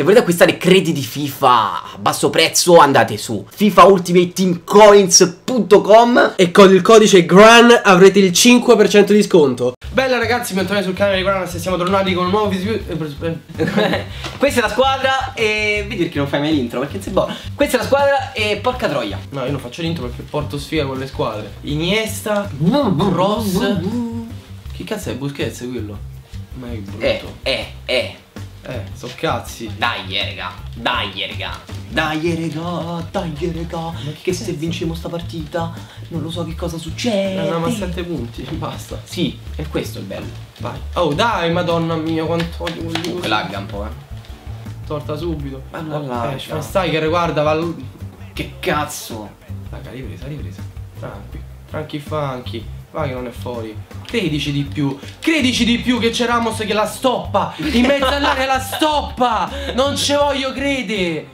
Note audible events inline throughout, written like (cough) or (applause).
Se volete acquistare crediti FIFA a basso prezzo andate su FIFA Ultimate Team Coins.com E con il codice GRAN avrete il 5% di sconto. Bella ragazzi, bentornati sul canale di GRAN e siamo tornati con un nuovo video. (laughs) Questa è la squadra e vedi perché non fai mai l'intro perché sei buono Questa è la squadra e porca troia No, io non faccio l'intro perché porto sfiga con le squadre. Iniesta, Cross. Chi cazzo è Busquets quello? Ma che brutto. Eh, eh, eh Eh, so cazzi. Dai eh, raga, dai eh, raga Dai eh, raga, dai eh, raga Che se vinciamo sta partita non lo so che cosa succede Eh, no, ma 7 punti, (laughs) basta. Sì, è questo il bello Vai. Oh, dai, madonna mia, quanto odio quel lagga un po' eh Torta subito. Ma la lagga. Eh, Schweinsteiger, guarda, va. Che cazzo Raga, ripresa, ripresa. Franchi, Franchi Franchi. Va che non è fuori. Credici di più. Credici di più che c'è Ramos che la stoppa. In mezzo all'area la stoppa. Non ci voglio credere.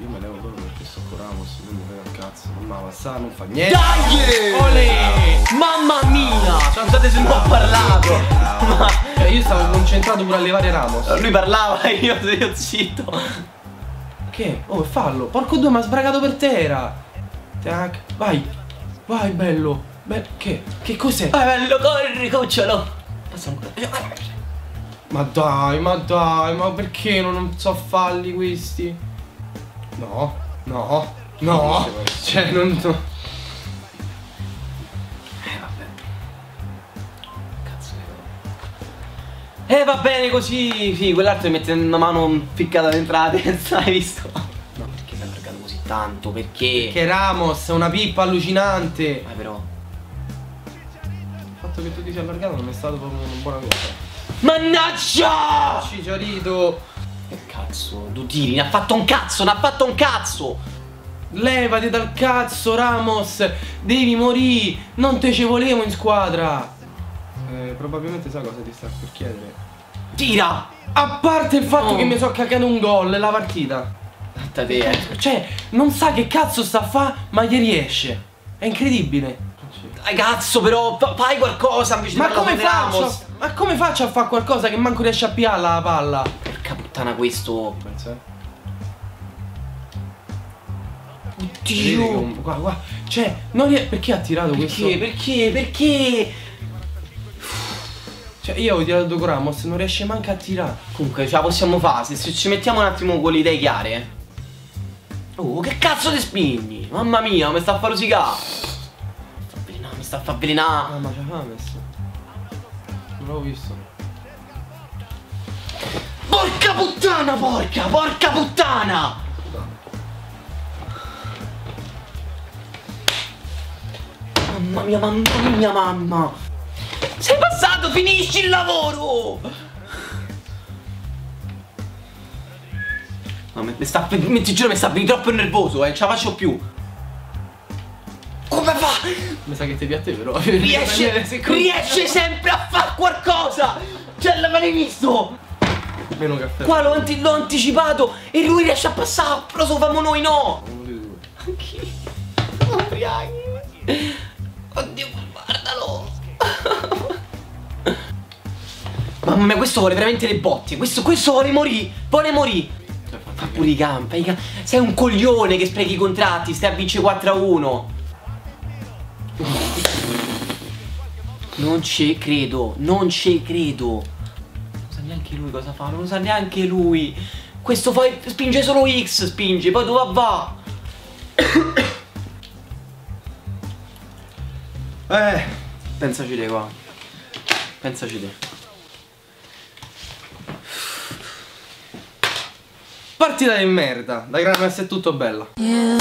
Io me levo proprio perché sto con Ramos, non mi frega il cazzo, non mi passa, non fa niente. Dai Olè! Mamma mia Scusate se non ho parlato Ma Cioè, io stavo concentrato pure a levare Ramos. lui parlava (laughs) io, io zitto Che? Oh, fallo. Porco due, mi ha sbragato per terra. Tac. Vai. Vai, bello. Be- che? Che cos'è? Vai bello corri cucciolo Passa ancora Ma dai, ma dai, ma perché non, non so falli questi? No, no, no. Cioè, non. Che Eh va bene così Sì quell'altro mi mette una mano ficcata dentro la testa (laughs) Hai visto? No perché è allargato così tanto Perché? Che Ramos, è una pippa allucinante. Ma però Il fatto che tu ti sia allargato non è stato proprio una buona cosa. Mannaggia Cicciarito. Che cazzo Tu tiri Ne ha fatto un cazzo Ne ha fatto un cazzo Levati dal cazzo, Ramos! Devi morire! Non te ci volevo in squadra! Eh, probabilmente sa cosa ti sta per chiedere. Tira A parte il fatto Oh. che mi so cagato un gol la partita. Te eh Cioè, non sa che cazzo sta a fa, ma gli riesce. È incredibile. Dai cazzo però fa- Fai qualcosa invece Ma di come faccio? Ramos. Ma come faccio a fare qualcosa che manco riesce a piarla la palla? Porca puttana questo Oddio Guarda, guarda. Cioè, non riesce. Perché ha tirato questo? Perché? Perché? Perché? Cioè, io ho tirato con Ramos, non riesce manco a tirare. Comunque ce la possiamo fare se, ci mettiamo un attimo con le idee chiare Oh che cazzo ti spingi? Mamma mia mi sta a fare rosicare Mi sta a far avvelenare Ah, ma c'è James. Non l'avevo visto. Porca puttana porca Porca puttana Mamma mia mamma mia mamma Passato finisci il lavoro No, mi, mi sta, mi, ti giuro mi sta venendo troppo nervoso, eh, non ce la faccio più. Come fa? Mi sa che ti piace però. Riesce, (laughs) riesce sempre a fare qualcosa! Cioè, l'avete visto? Meno caffè. Qua l'ho, anti- anticipato e lui riesce a passare, però lo famo noi no! Uno dei due. Anche Ubriachi. Mamma mia, questo vuole veramente le botte. Questo, questo vuole morire. Vuole morire. Fa pure i campi. Sei un coglione che sprechi i contratti. Stai a vincere 4 a 1. Non ci credo. Non ci credo. Non sa neanche lui cosa fa. Non lo sa neanche lui. Questo fa, spinge solo X. Spinge. Poi dove va? (coughs) Eh. Pensaci te qua. Pensaci te. Partita di merda. Da Gran S è tutto bella. You